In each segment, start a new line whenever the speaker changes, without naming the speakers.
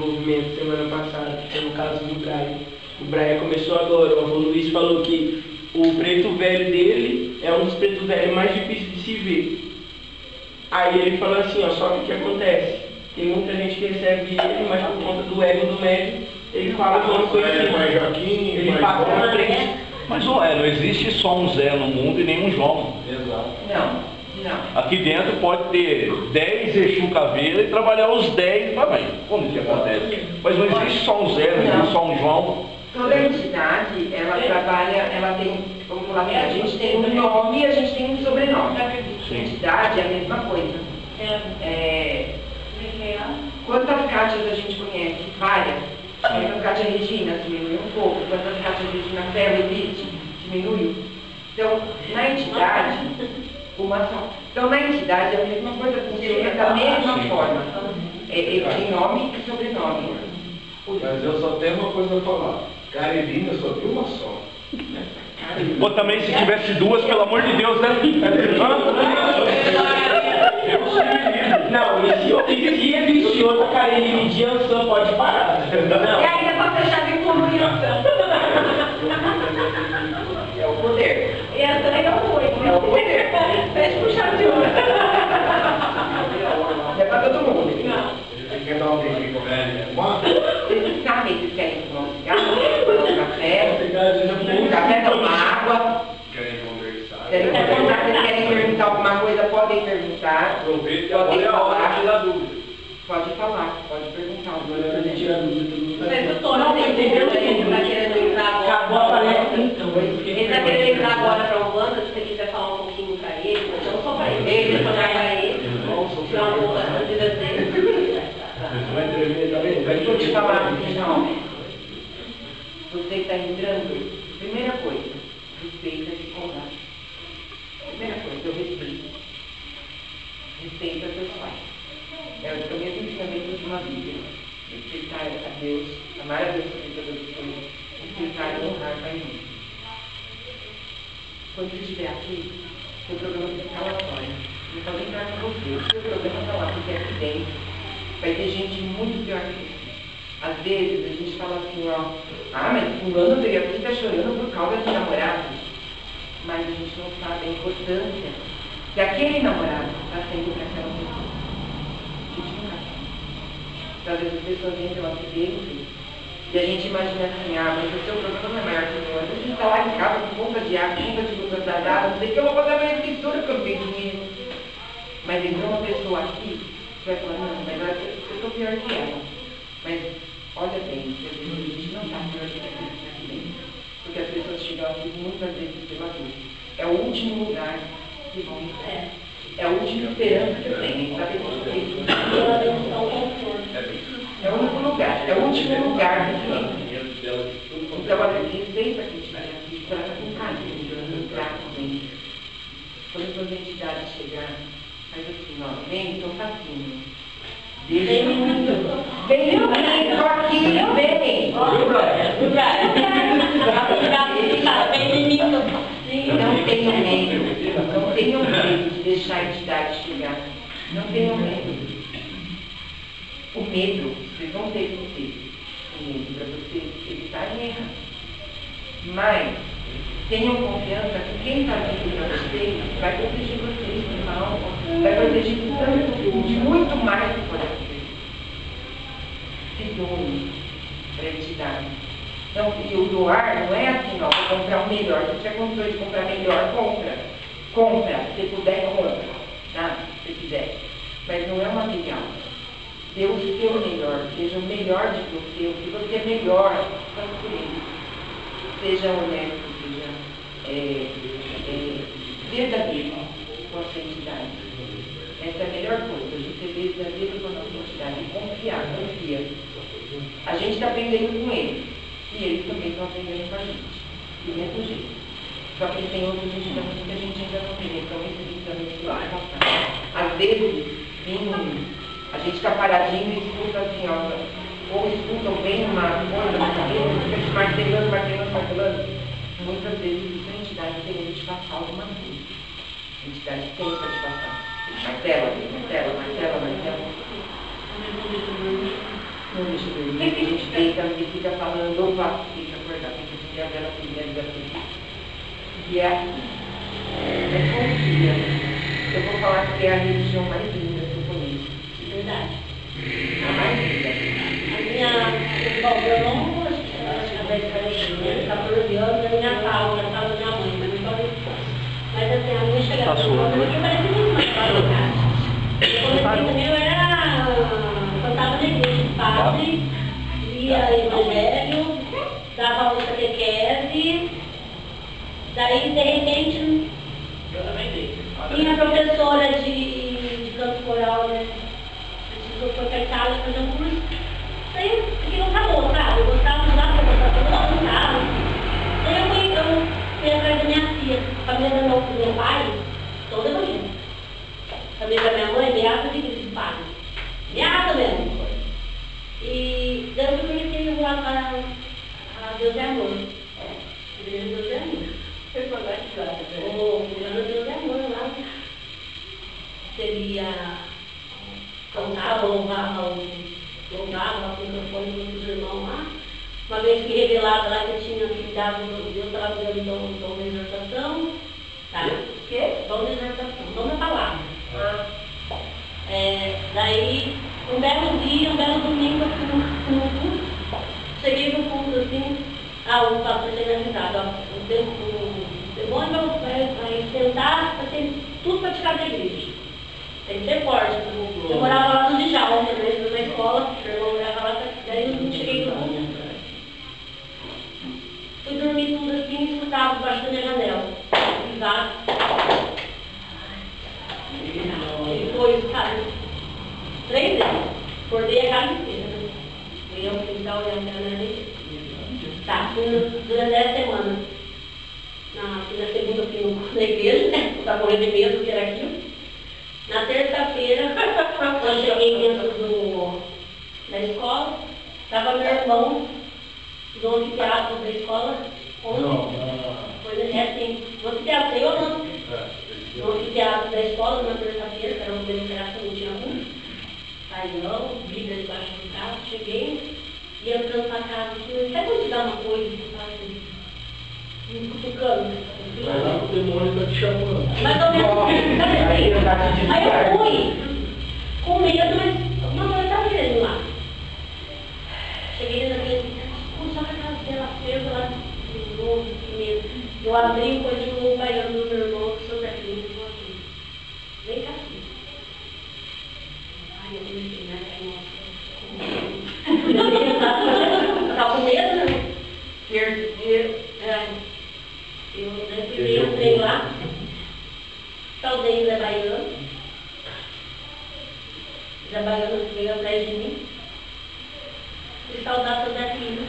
desenvolvimento semana passada, que foi no caso do Brian. O Brian começou agora, o avô Luiz falou que o preto velho dele é um dos pretos velhos mais difíceis de se ver. Aí ele falou assim, ó, só que o que acontece? Tem muita gente que recebe ele, mas por conta do ego do médico, ele fala uma coisa assim,
mais Joaquim,
ele
mais
passa na frente.
Mas não é, não existe só um Zé no mundo e nenhum João.
Exato.
Não, não.
Aqui dentro pode ter 10 Exu Caveira e trabalhar os 10 também. Como que acontece? Mas não existe só um Zé, não existe só um João.
Toda entidade, ela trabalha, ela tem, vamos falar assim, a gente tem um nome e a gente tem um sobrenome.
Sim.
Entidade é a mesma coisa. É, quantas Cátias a gente conhece? Várias. Quantas Cátia Regina diminuiu um pouco. Quantas Cátia Regina Ferro Elite diminuiu. Então, na entidade, Então, na entidade, é a mesma coisa, funciona da mesma forma. É, ele tem nome e sobrenome.
Mas eu só tenho uma coisa a falar. Caribinha só tem uma só.
Ou também se tivesse duas, pelo amor de Deus, né?
Não, e se, e se existe outra Karine de Ansan, pode parar. Não.
ainda pra fechar de comunhão. É o poder.
E essa é legal muito.
É o poder.
Fecha com chave de ouro.
É pra todo mundo.
Você quer ele fumar?
Vocês sabem que querem tomar um cigarro, um café, um café, tomar água.
Querem conversar?
Querem conversar, vocês querem perguntar alguma coisa, podem perguntar.
Aproveita e é a hora tirar dúvida.
Pode falar, pode perguntar.
Agora é dúvida.
Mas o Tony tem entendeu que ele tá querendo entrar agora.
Acabou a palestra então.
Ele tá querendo entrar agora pra Umbanda, se você quiser falar um pouquinho pra ele, não só pra ele,
Ele.
falar pra ele, tirar um pouco das dúvidas dele.
Vai
eu te falar, João. Você está entrando, primeira coisa, respeita de combate. Primeira coisa, eu respeito. Respeita seus pais. É o mesmo ensinamento de uma Bíblia. Respeitar a Deus, amar a Deus sobre todas as coisas, respeitar e honrar pai mãe. Quando você estiver aqui, seu programa fica lá fora. Não pode entrar com você. O seu programa está lá, porque aqui dentro vai ter gente muito pior que você. Às vezes a gente fala assim, ó, ah, mas fulano veio aqui e está chorando por causa de namorado. Mas a gente não sabe a importância que aquele namorado está sendo para aquela pessoa. A gente não sabe. Então, às vezes as pessoas entram aqui dentro e a gente imagina assim, ah, mas o seu problema não é maior que o meu. A gente está lá em casa com conta de água, conta de luz atrasada, não sei o que eu vou fazer minha pintura porque eu não tenho dinheiro. Mas entrou uma pessoa aqui, vai falar, não, mas eu estou pior que ela. Mas olha bem, a gente não está dentro. Porque as pessoas chegam aqui muitas vezes pela dor. É o último lugar que vão
É.
É a última esperança que eu tenho, sabe? É o único lugar, é o último lugar que tem. Então, olha, respeita quem estiver aqui, trata com carinho, trata bem. Quando as suas entidades chegar, faz assim, ó, vem, tô facinho. Deixa
Vem,
Vem, vem, tô aqui, vem.
Menino.
Não tenham medo, não tenham medo de deixar a entidade chegar. Não tenham medo. O medo, vocês vão ter que ter o medo para vocês evitarem errar. Mas tenham confiança que quem está vindo para vocês vai proteger vocês do mal, vai proteger tanto, de muito mais que pode Se doem para a entidade. Então, e o doar não é assim, ó, vou comprar o melhor. Se tiver condições de comprar melhor, compra. Compra. Se puder, compra. Tá? Se quiser. Mas não é uma material. Dê o seu melhor. Seja o melhor de você. O que você é melhor, faça por ele. Seja honesto, seja é, é, verdadeiro com a sua entidade. Essa é a melhor coisa. Ser verdadeiro com a nossa entidade. Confiar, confia. A gente está aprendendo com ele. E eles também estão aprendendo com a gente. Do mesmo jeito. Só que tem outros ensinamentos que a gente ainda não tem. Então, esses ensinamentos que vai passar. Às vezes, vem, a gente está paradinho e escuta assim, ó. Ou escutam bem uma coisa na cabeça, fica te martelando, martelando, martelando. Muitas vezes isso é a entidade querendo te passar alguma coisa. A entidade para te passar. Martela, martela, martela, martela. Não não deixa dormir, a gente deita e fica falando, opa, tem que acordar, tem que acender a vela primeiro da frente. E é aqui. É confia. Eu vou falar que é a religião mais linda que eu conheço.
Verdade.
A mais linda.
A minha, bom, eu não acho que ela tinha 14 anos, a minha casa, a casa da minha mãe, mas não pode Mas assim, a minha chegada
Tá suando, né?
Cara. Eu era, cantava na igreja padre, lia evangelho, dava aula catequese, daí de repente minha professora de, de canto coral, né? Precisou foi pra Itália fazer um curso. Daí aquilo acabou, sabe? Eu gostava de lá, eu gostava de lá, não tava. Daí eu fui, eu fui atrás da minha tia. A família do meu, do meu pai, toda evangélica. A família da minha mãe, meada de igreja de padre. Meada mesmo. E daí eu fui conhecer lá a, a Deus é Amor. A igreja de Deus é Amor.
Eu sou gratidão.
O Fulano Deus é Amor lá. Seria cantava, louvava, louvava com o microfone com os irmãos lá. Uma vez que revelava lá que tinha que dar, Deus estava dando dom, dom da exortação. Tá? O quê? Dom da exortação, dom da palavra. É, daí, um belo dia, um belo domingo, eu fui no, culto. Cheguei no culto assim, ah, o pastor tinha me avisado, ó, o demônio vai, vai tentar fazer tudo para tirar da igreja. Tem que ser forte. Eu morava lá no Djalma, né, na escola, irmão morava lá, daí eu não cheguei no culto. Fui dormir tudo assim e escutava debaixo da minha janela. Risada. Ele foi, sabe, três vezes. Acordei a casa inteira. né? Fui que estava olhando para minha Tá, fui no- durante essa semana. Na, na segunda fui na igreja, né? Eu estava morrendo de medo do que era aquilo. Na terça-feira, eu cheguei dentro do, da escola, estava meu irmão no anfiteatro da escola, ontem. Foi é assim, no anfiteatro, eu não. No anfiteatro da escola, na terça-feira, que era uma deliberação, não tinha um. Saião, Bíblia debaixo do carro, cheguei e entrando pra casa, assim, sabe quando te dá uma coisa, que faz assim, me cutucando?
Vai lá, o demônio tá te chamando.
Mais ou menos, sabe
Aí
assim? Aí eu fui, com medo, mas não, eu estava querendo lá. Cheguei naquele, puxa, a casa dela presa lá de novo, que medo. Eu abri o do baiano do meu irmão, que sou daqui, e falou assim, vem cá, filho. Ai, eu comecei, né, aí, nossa, com medo. Eu tava com medo, né? Terceiro, é. Eu né, primeiro entrei lá, saudei o Zé Baiano. O Zé Baiano veio atrás de mim. E saudar seu Zé Filho.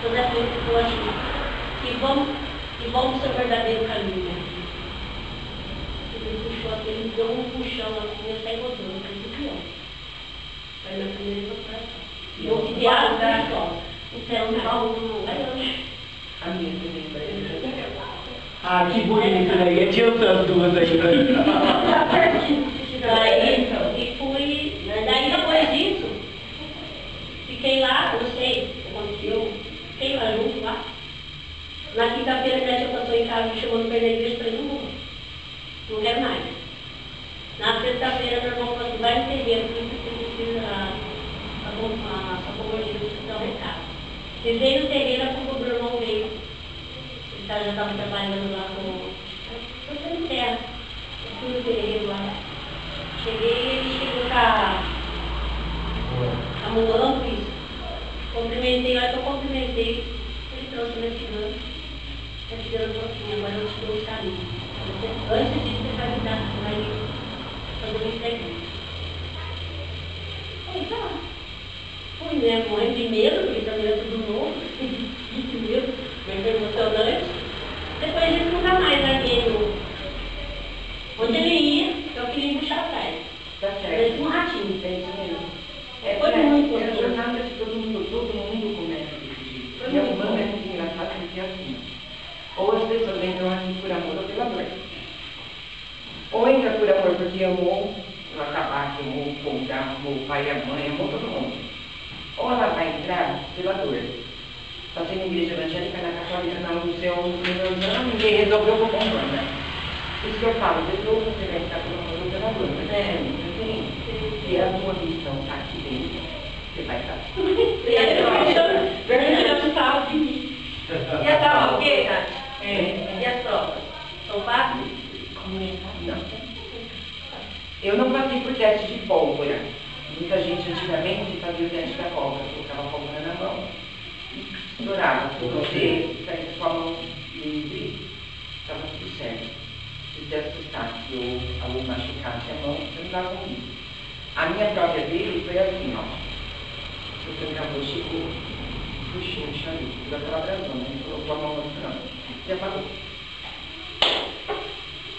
Seu Zé Filho ficou assim. E vamos, e vamos pro seu verdadeiro caminho, né? Ele puxou ele me deu um puxão assim, eu saí rodando, eu fui pior. Foi minha primeira incorporação. E eu fiquei teatro da escola. O céu não vai
A minha também.
Ah, que bonito, né? E adianta as duas aí, né?
Daí, e fui, daí depois disso, fiquei lá, não sei o que aconteceu, fiquei lá junto lá. Na quinta-feira minha tia passou em casa me chamando para ir na igreja, falei, não não quero mais. Na sexta-feira meu irmão falou assim, vai no terreiro, porque você precisa a, comunidade dar um recado. E veio no terreiro, a meu irmão veio. Ele já estava trabalhando lá com. Não terra. Eu fui no terreiro lá. Cheguei e ele chegou com a. a mão isso. Cumprimentei, lá que eu cumprimentei. Ele trouxe minha cigana. Falou assim, agora eu te dou os. Você- Antes disso, você vai me dar, você vai fazer um segredo. Falei, tá. Fui, né, morrendo de medo, porque também era tudo novo. De medo, bem emocionante. Depois disso, nunca mais larguei no... Onde ele ia, eu queria puxar atrás.
Tá certo.
Parece um ratinho.
É isso mesmo.
É, foi muito
É a
gostoso.
jornada que todo mundo, todo mundo começa desse jeito.
Foi
E a
muito
humana
bom.
é muito engraçada porque é assim. Ou as pessoas entram aqui por amor ou pela dor. Ou entra por amor porque amou o acabar, amou o contar, amou o pai e a mãe, amou todo mundo. Ou ela vai entrar pela dor. Está sendo igreja evangélica, na católica, na museu, não, ninguém resolveu com. Por isso que eu falo, depois você vai ficar pelo amor pela dor. Mas é, não tem. Se a tua missão está aqui dentro, você vai estar.
E não falo de mim. E a prova, o quê, cara?
É.
E as provas? São fáceis?
Não. Eu não passei por teste de pólvora. Muita gente antigamente fazia o teste da pólvora, colocava a pólvora na mão e estourava. Se você sair com a mão livre, estava tudo certo. Se você assustasse ou alguém machucasse a mão, você não dava um livro. A minha prova dele foi assim, ó. O acabou, chegou, puxou o charuto, deu aquela brasona, ele colocou a mão no front e apagou.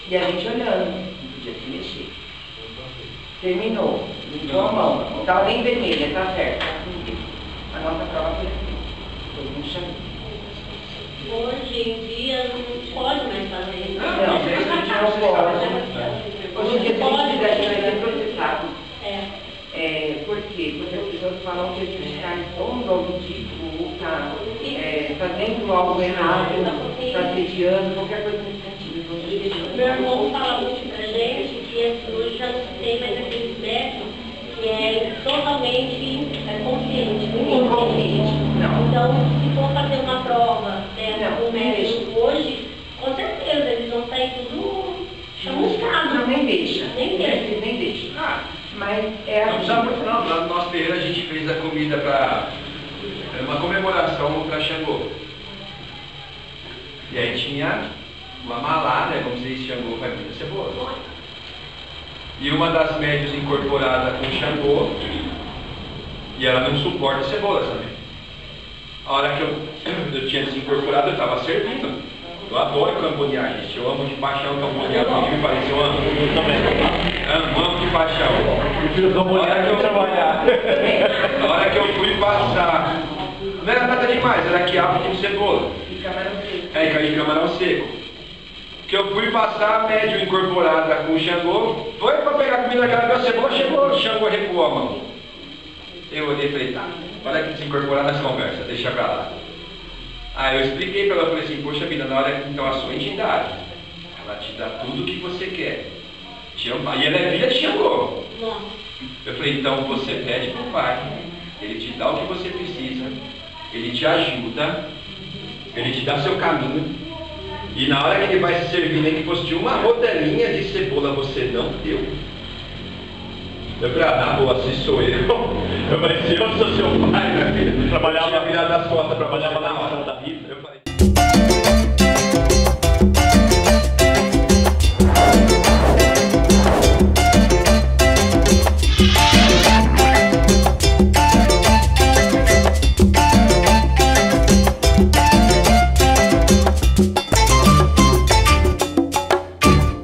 E a gente olhando, não podia se mexer. Terminou, limpou a mão, não estava nem vermelha, tá certo, tá. A nossa prova foi assim, foi um charuto.
Hoje em dia não pode mais fazer isso.
Não, dia não pode. Hoje em dia, vai ser processado.
É.
É, por quê? Porque as pessoas falam que a gente está expondo ao ridículo, está é, fazendo algo errado, está assediando, qualquer coisa nesse sentido. Então,
Meu irmão fala muito hoje já não tem mais aqueles métodos que é totalmente é, consciente, muito
Inconsciente, não.
Então, se for fazer uma prova
Não,
com o médico
deixa.
hoje, com certeza eles vão sair tudo chamuscados.
Não, nem deixa.
Nem deixa.
Nem, nem deixa.
Ah,
Mas é
não
assim.
precisa muito não. Lá no nosso terreiro a gente fez a comida para uma comemoração para Xangô. E aí tinha uma malá, né? Vamos dizer, Xangô vai muita cebola. E uma das médias incorporada com Xangô, e ela não suporta cebola também. A hora que eu, eu tinha desincorporado, eu estava servindo. Eu adoro cambonear, gente. Eu amo de paixão cambonear, porque me pareceu uma...
Eu também.
Amo, amo de paixão.
Prefiro cambonear que trabalhar.
Na hora que eu fui passar, não era nada demais, era quiabo com cebola.
E camarão seco.
É, caiu de camarão seco. Que eu fui passar médio incorporada com o Xangô, foi pra pegar comida naquela minha cebola, chegou, o Xangô recuou a mão. Eu olhei e falei, tá, olha que desincorporada essa conversa, deixa pra lá. Aí eu expliquei pra ela, falei assim, poxa vida, na hora então a sua entidade, ela te dá tudo o que você quer. Te ama- E ela é filha de Xangô. Eu falei, então você pede para o pai, ele te dá o que você precisa, ele te ajuda, ele te dá seu caminho, e na hora que ele vai se servir, nem que fosse de uma rodelinha de cebola, você não deu. Eu falei, ah, na boa, se sou eu, eu, mas se eu sou seu pai, minha filha,
Trabalhava-
eu tinha virado as costas
Trabalhava na
hora.